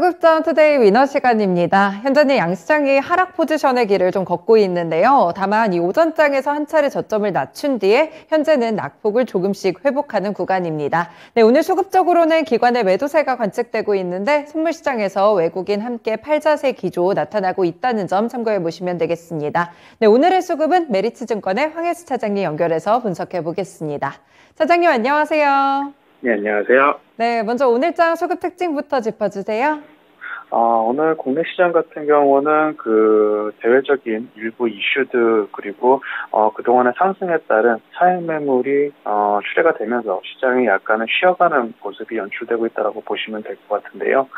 수급전 Today Winner 시간입니다. 현재는 양시장이 하락 포지션의 길을 좀 걷고 있는데요. 다만 이 오전장에서 한 차례 저점을 낮춘 뒤에 현재는 낙폭을 조금씩 회복하는 구간입니다. 네, 오늘 수급적으로는 기관의 매도세가 관측되고 있는데 선물시장에서 외국인 함께 팔자세 기조 나타나고 있다는 점 참고해 보시면 되겠습니다. 네, 오늘의 수급은 메리츠증권의 황혜수 차장님 연결해서 분석해 보겠습니다. 차장님 안녕하세요. 네, 안녕하세요. 네, 먼저 오늘장 수급 특징부터 짚어주세요. 어, 오늘 국내 시장 같은 경우는 그 대외적인 일부 이슈들 그리고 어, 그동안의 상승에 따른 차익 매물이 어, 출회가 되면서 시장이 약간은 쉬어가는 모습이 연출되고 있다고 보시면 될 것 같은데요.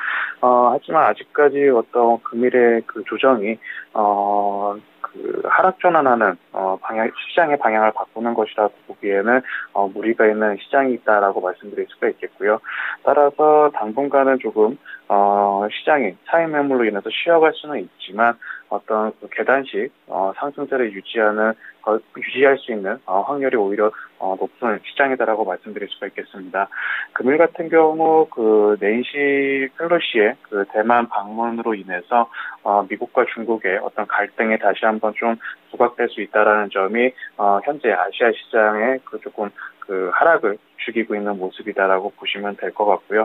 어, 하지만 아직까지 어떤 금일의 그 조정이 어, 그 하락 전환하는 어, 방향 시장의 방향을 바꾸는 것이라고 보기에는 어, 무리가 있는 시장이 있다라고 말씀드릴 수가 있겠고요. 따라서 당분간은 조금 어, 시장이 차익 매물로 인해서 쉬어갈 수는 있지만 어떤 그 계단식 어, 상승세를 유지하는 어, 유지할 수 있는 어, 확률이 오히려 어, 높은 시장이다라고 말씀드릴 수가 있겠습니다. 금일 같은 경우 그 네이시 펠로시의 그 대만 방문으로 인해서 어, 미국과 중국의 어떤 갈등이 다시 한번 좀 부각될 수 있다라는 점이 어, 현재 아시아 시장의 그 조금 그 하락을 죽이고 있는 모습이다라고 보시면 될 것 같고요.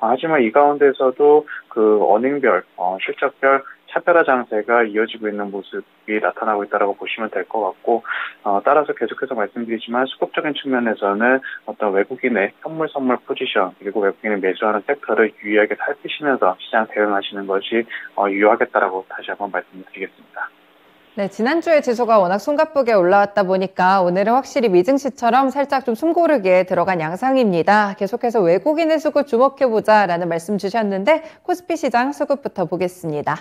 어, 하지만 이 가운데서도 그 어닝별, 어, 실적별 차별화 장세가 이어지고 있는 모습이 나타나고 있다고 보시면 될 것 같고 어, 따라서 계속해서 말씀드리지만 수급적인 측면에서는 어떤 외국인의 현물 선물 포지션 그리고 외국인이 매수하는 섹터를 유의하게 살피시면서 시장 대응하시는 것이 어, 유효하겠다라고 다시 한번 말씀드리겠습니다. 네, 지난주에 지수가 워낙 숨가쁘게 올라왔다 보니까 오늘은 확실히 미증시처럼 살짝 좀 숨고르게 들어간 양상입니다. 계속해서 외국인의 수급 주목해보자라는 말씀 주셨는데 코스피 시장 수급부터 보겠습니다.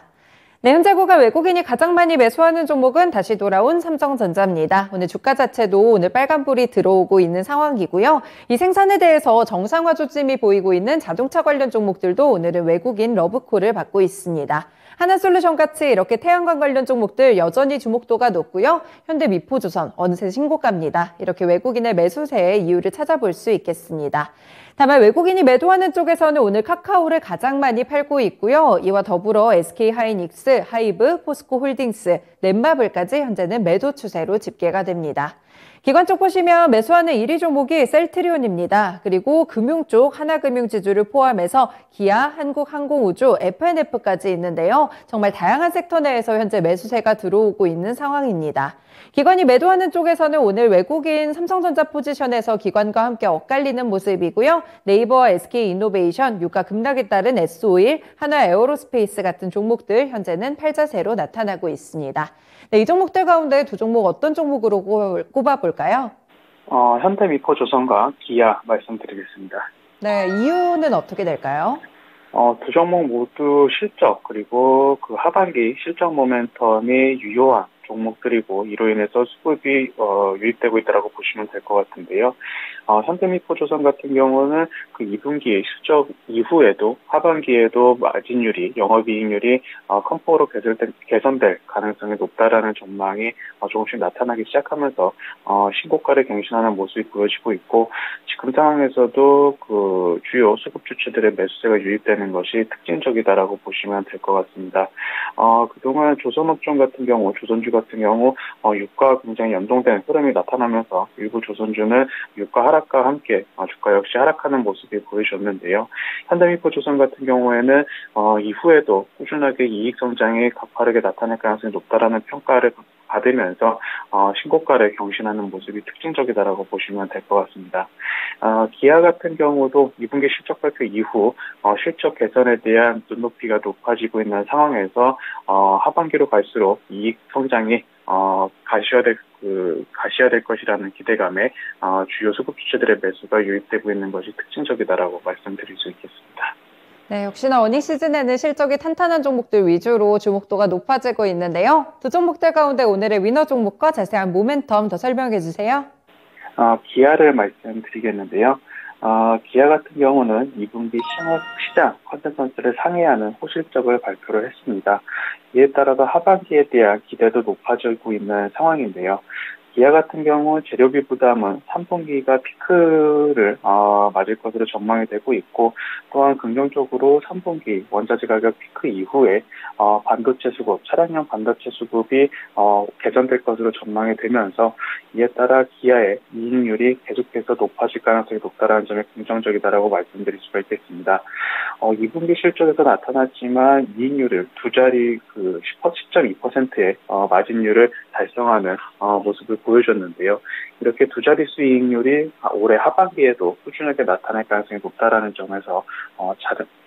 네, 현재 고가 외국인이 가장 많이 매수하는 종목은 다시 돌아온 삼성전자입니다. 오늘 주가 자체도 오늘 빨간불이 들어오고 있는 상황이고요. 이 생산에 대해서 정상화 조짐이 보이고 있는 자동차 관련 종목들도 오늘은 외국인 러브콜을 받고 있습니다. 한화솔루션 같이 이렇게 태양광 관련 종목들 여전히 주목도가 높고요. 현대 미포조선 어느새 신고가입니다. 이렇게 외국인의 매수세의 이유를 찾아볼 수 있겠습니다. 다만 외국인이 매도하는 쪽에서는 오늘 카카오를 가장 많이 팔고 있고요. 이와 더불어 SK 하이닉스, 하이브, 포스코 홀딩스, 넷마블까지 현재는 매도 추세로 집계가 됩니다. 기관 쪽 보시면 매수하는 1위 종목이 셀트리온입니다. 그리고 금융 쪽 하나금융지주를 포함해서 기아, 한국항공우주, F&F까지 있는데요. 정말 다양한 섹터 내에서 현재 매수세가 들어오고 있는 상황입니다. 기관이 매도하는 쪽에서는 오늘 외국인 삼성전자 포지션에서 기관과 함께 엇갈리는 모습이고요. 네이버와 SK이노베이션, 유가 급락에 따른 S-Oil, 한화 에어로스페이스 같은 종목들 현재는 팔자세로 나타나고 있습니다. 네, 이 종목들 가운데 두 종목 어떤 종목으로 꼽아볼까요? 어, 현대미포조선과 기아 말씀드리겠습니다. 네, 이유는 어떻게 될까요? 어, 두 종목 모두 실적 그리고 그 하반기 실적 모멘텀이 유효한 종목들이고 이로 인해서 수급이 어, 유입되고 있다고 보시면 될 것 같은데요. 어, 현대미포조선 같은 경우는 그 2분기 실적 이후에도 하반기에도 마진율이 영업이익률이 어, 큰 폭으로 개선될, 개선될 가능성이 높다라는 전망이 어, 조금씩 나타나기 시작하면서 어, 신고가를 갱신하는 모습이 보여지고 있고 지금 상황에서도 그 주요 수급 주체들의 매수세가 유입되는 것이 특징적이다라고 보시면 될 것 같습니다. 어, 그동안 조선업종 같은 경우 조선주가 같은 경우 어, 유가 굉장히 연동된 흐름이 나타나면서 일부 조선주는 유가 하락 과 함께 어, 주가 역시 하락하는 모습이 보여졌는데요. 현대미포 조선 같은 경우에는 어, 이후에도 꾸준하게 이익 성장이 가파르게 나타날 가능성이 높다라는 평가를 받으면서 어, 신고가를 경신하는 모습이 특징적이다라고 보시면 될 것 같습니다. 어, 기아 같은 경우도 2분기 실적 발표 이후 어, 실적 개선에 대한 눈높이가 높아지고 있는 상황에서 어, 하반기로 갈수록 이익 성장이 어, 가시화될, 그, 가시화될 것이라는 기대감에, 어, 주요 수급 주체들의 매수가 유입되고 있는 것이 특징적이다라고 말씀드릴 수 있겠습니다. 네, 역시나 earning season에는 실적이 탄탄한 종목들 위주로 주목도가 높아지고 있는데요. 두 종목들 가운데 오늘의 winner 종목과 자세한 모멘텀 더 설명해 주세요. 어, 기아를 말씀드리겠는데요. 어, 기아 같은 경우는 2분기 시장 consensus를 상회하는 호실적을 발표를 했습니다. 이에 따라서 하반기에 대한 기대도 높아지고 있는 상황인데요. 기아 같은 경우 재료비 부담은 3분기가 피크를 어, 맞을 것으로 전망이 되고 있고 또한 긍정적으로 3분기 원자재 가격 피크 이후에 어, 반도체 수급, 차량용 반도체 수급이 어, 개선될 것으로 전망이 되면서 이에 따라 기아의 이익률이 계속해서 높아질 가능성이 높다라는 점이 긍정적이다라고 말씀드릴 수가 있겠습니다. 어, 2분기 실적에서 나타났지만 이익률을 두 자리 그 10.2%의 어, 마진율을 달성하는 어, 모습을 보여줬는데요. 이렇게 두 자릿수 이익률이 올해 하반기에도 꾸준하게 나타날 가능성이 높다라는 점에서 어,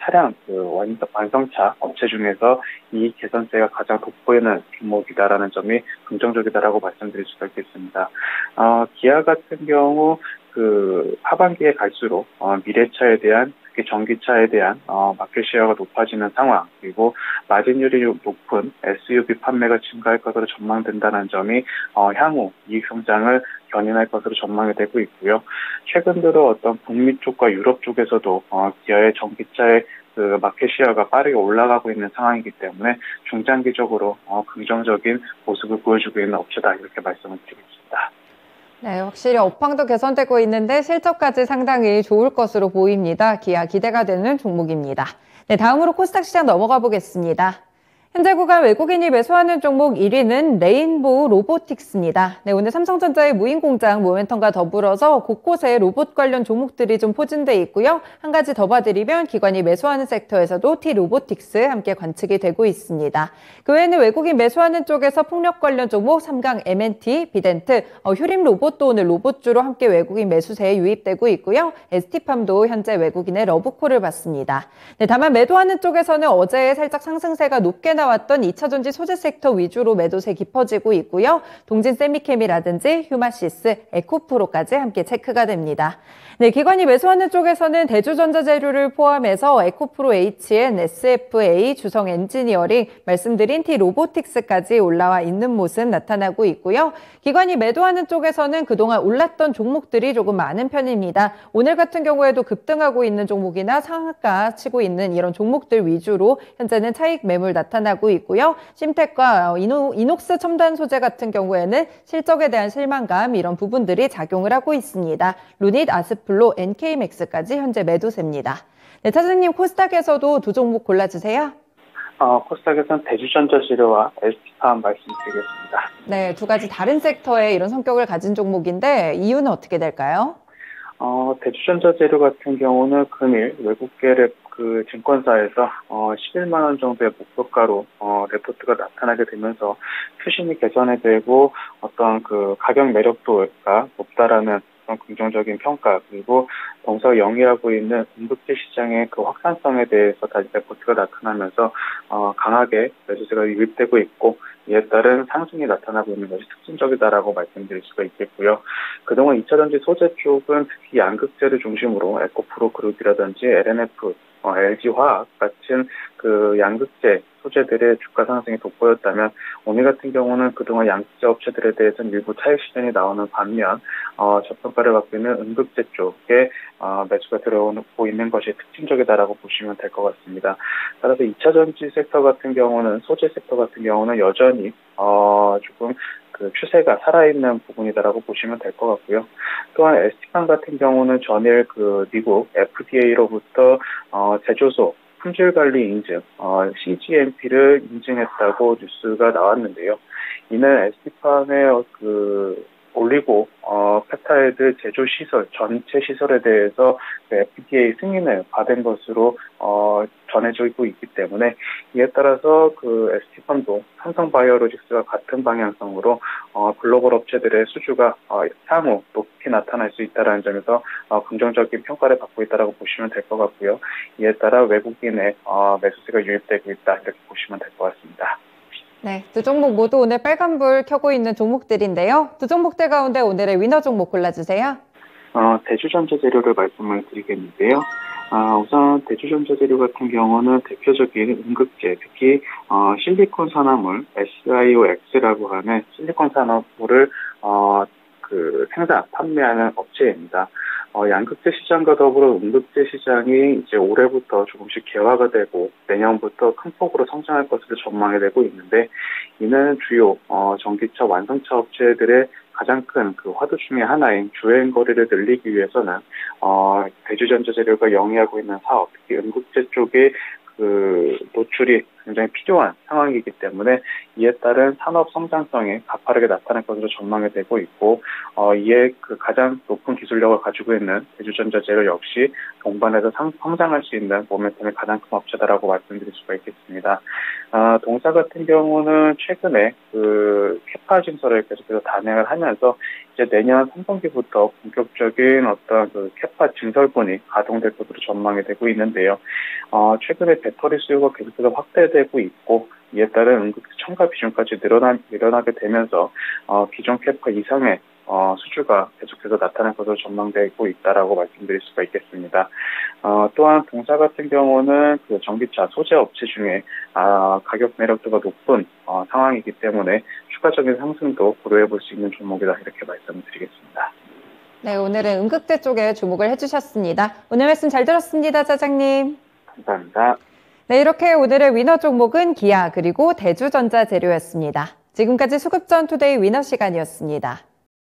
차량 그 완성 차 업체 중에서 이 개선세가 가장 돋보이는 종목이다라는 점이 긍정적이다라고 말씀드릴 수가 있겠습니다. 어, 기아 같은 경우 그 하반기에 갈수록 어, 미래차에 대한 특히 전기차에 대한 어, 마켓 시어가 높아지는 상황 그리고 마진율이 높은 SUV 판매가 증가할 것으로 전망된다는 점이 어, 향후 이익 성장을 견인할 것으로 전망이 되고 있고요. 최근 들어 어떤 북미 쪽과 유럽 쪽에서도 어, 기아의 전기차의 그 마켓 시어가 빠르게 올라가고 있는 상황이기 때문에 중장기적으로 어, 긍정적인 모습을 보여주고 있는 업체다 이렇게 말씀을 드리겠습니다. 네, 확실히 업황도 개선되고 있는데 실적까지 상당히 좋을 것으로 보입니다. 기아 기대가 되는 종목입니다. 네, 다음으로 코스닥 시장 넘어가 보겠습니다. 현재 구간 외국인이 매수하는 종목 1위는 레인보우 로보틱스입니다. 네, 오늘 삼성전자의 무인공장 모멘텀과 더불어서 곳곳에 로봇 관련 종목들이 좀 포진돼 있고요. 한 가지 더 봐드리면 기관이 매수하는 섹터에서도 T 로보틱스 함께 관측이 되고 있습니다. 그 외에는 외국인 매수하는 쪽에서 폭력 관련 종목 3강 MNT, 비덴트, 어, 휴림 로봇도 오늘 로봇주로 함께 외국인 매수세에 유입되고 있고요. ST팜도 현재 외국인의 러브콜을 받습니다. 네, 다만 매도하는 쪽에서는 어제 살짝 상승세가 높게 나 나왔던 2차전지 소재 섹터 위주로 매도세 깊어지고 있고요. 동진 세미켐이라든지 휴마시스, 에코프로까지 함께 체크가 됩니다. 네, 기관이 매수하는 쪽에서는 대주전자재료를 포함해서 에코프로 HN, SFA, 주성 엔지니어링, 말씀드린 T 로보틱스까지 올라와 있는 모습 나타나고 있고요. 기관이 매도하는 쪽에서는 그동안 올랐던 종목들이 조금 많은 편입니다. 오늘 같은 경우에도 급등하고 있는 종목이나 상한가 치고 있는 이런 종목들 위주로 현재는 차익 매물 나타나고 있고요. 심텍과 이노, 이녹스 첨단 소재 같은 경우에는 실적에 대한 실망감 이런 부분들이 작용을 하고 있습니다. 루닛 아스프 블로 NK맥스까지 현재 매도세입니다. 네, 차장님 코스닥에서도 두 종목 골라주세요. 어, 코스닥에서는 대주전자재료와 ST팜 말씀드리겠습니다. 네, 두 가지 다른 섹터의 이런 성격을 가진 종목인데 이유는 어떻게 될까요? 어, 대주전자재료 같은 경우는 금일 외국계 그 증권사에서 어, 11만 원 정도의 목표가로 어, 레포트가 나타나게 되면서 수신이 개선이 되고 어떤 그 가격 매력도가 높다라는 긍정적인 평가 그리고 동서 영위하고 있는 응급제 시장의 그 확산성에 대해서 다시 레포트가 나타나면서 어, 강하게 매수세가 유입되고 있고 이에 따른 상승이 나타나고 있는 것이 특징적이다라고 말씀드릴 수가 있겠고요. 그동안 2차전지 소재 쪽은 특히 양극재를 중심으로 에코프로 그룹이라든지 LNF 어, LG화학 같은 그 양극재 소재들의 주가 상승이 돋보였다면 오늘 같은 경우는 그동안 양극재 업체들에 대해서는 일부 차익 시전이 나오는 반면 어, 저평가를 받고 있는 음극재 쪽에 어, 매수가 들어오고 있는 것이 특징적이다라고 보시면 될 것 같습니다. 따라서 2차 전지 섹터 같은 경우는 소재 섹터 같은 경우는 여전히 어, 조금 그 추세가 살아있는 부분이다라고 보시면 될 것 같고요. 또한 ST판 같은 경우는 전일 그 미국 FDA로부터 어, 제조소 품질 관리 인증 어, CGMP를 인증했다고 뉴스가 나왔는데요. 이는 ST판의 그 올리고 어, 펩타이드 제조 시설 전체 시설에 대해서 그 FDA 승인을 받은 것으로 어, 전해지고 있기 때문에 이에 따라서 그 ST팜도 삼성 바이오로직스와 같은 방향성으로 어, 글로벌 업체들의 수주가 어, 향후 높 게 나타날 수 있다는 점에서 어, 긍정적인 평가를 받고 있다고 보시면 될 것 같고요. 이에 따라 외국인의 어, 매수세가 유입되고 있다 이렇게 보시면 될 것 같습니다. 네, 두 종목 모두 오늘 빨간불 켜고 있는 종목들인데요. 두 종목들 가운데 오늘의 위너 종목 골라주세요. 어, 대주전자재료를 말씀을 드리겠는데요. 어, 우선 대주전자재료 같은 경우는 대표적인 응급제, 특히 어, 실리콘 산화물 SIOX라고 하는 실리콘 산화물을 어, 그 생산, 판매하는 업체입니다. 어, 양극재 시장과 더불어 음극재 시장이 이제 올해부터 조금씩 개화가 되고 내년부터 큰 폭으로 성장할 것으로 전망이 되고 있는데 이는 주요 어, 전기차 완성차 업체들의 가장 큰 그 화두 중의 하나인 주행 거리를 늘리기 위해서는 어, 대주전자 재료가 영위하고 있는 사업, 특히 음극재 쪽에 그 노출이 굉장히 필요한 상황이기 때문에 이에 따른 산업 성장성이 가파르게 나타날 것으로 전망이 되고 있고 어, 이에 그 가장 높은 기술력을 가지고 있는 대주전자재료 역시 동반해서 상, 성장할 수 있는 모멘텀의 가장 큰 업체다라고 말씀드릴 수가 있겠습니다. 아, 동사 같은 경우는 최근에 그 캐파 증설을 계속해서 단행을 하면서 이제 내년 3분기부터 본격적인 어떤 그 캐파 증설분이 가동될 것으로 전망이 되고 있는데요. 어, 최근에 배터리 수요가 계속해서 확대 되고 있고 이에 따른 응급 첨가 비중까지 늘어나, 늘어나게 되면서 어, 기존 캐파 이상의 어, 수주가 계속해서 나타날 것으로 전망되고 있다라고 말씀드릴 수가 있겠습니다. 어, 또한 동사 같은 경우는 그 전기차 소재 업체 중에 아, 가격 매력도가 높은 어, 상황이기 때문에 추가적인 상승도 고려해 볼 수 있는 종목이다 이렇게 말씀드리겠습니다. 네, 오늘은 음극재 쪽에 주목을 해주셨습니다. 오늘 말씀 잘 들었습니다, 차장님. 감사합니다. 네, 이렇게 오늘의 위너 종목은 기아 그리고 대주전자 재료였습니다. 지금까지 수급전 투데이 위너 시간이었습니다.